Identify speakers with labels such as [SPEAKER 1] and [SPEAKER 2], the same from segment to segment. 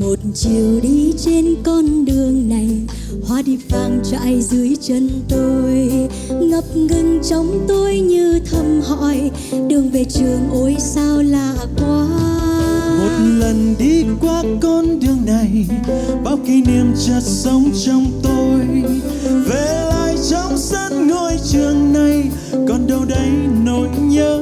[SPEAKER 1] một chiều đi trên con đường này, hoa đi vàng trại dưới chân tôi. Ngập ngừng trong tôi như thầm hỏi, đường về trường ôi sao lạ quá. Một
[SPEAKER 2] lần đi qua con đường này, bao kỷ niệm chợt sống trong tôi. Về lại trong sân ngôi trường này, còn đâu đây nỗi nhớ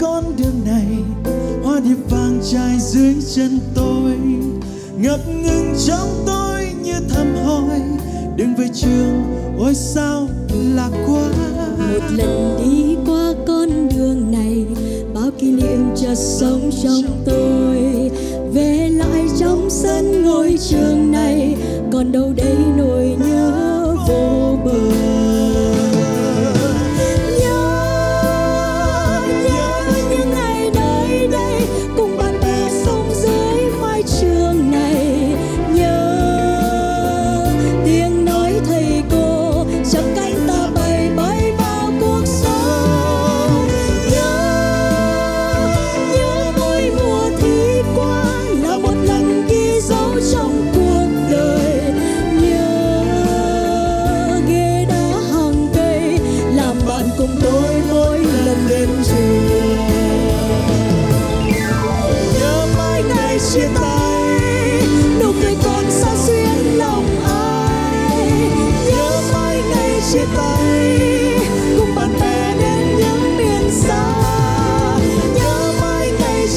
[SPEAKER 2] con đường này, hoa điệp vàng trải dưới chân tôi. Ngập ngừng trong tôi như thầm hỏi đường về trường, ôi sao lạc quá. Một
[SPEAKER 1] lần đi qua con đường này, Bao kỷ niệm chợt sống trong tôi. Về lại trong sân ngôi trường này, Còn đâu đây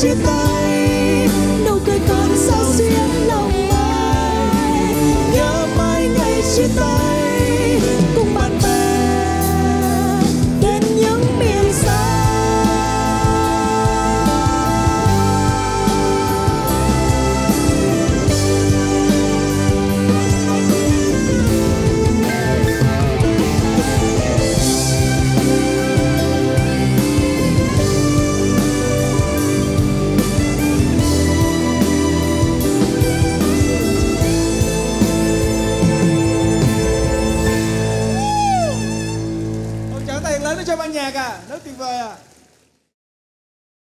[SPEAKER 1] necessidade.
[SPEAKER 2] vai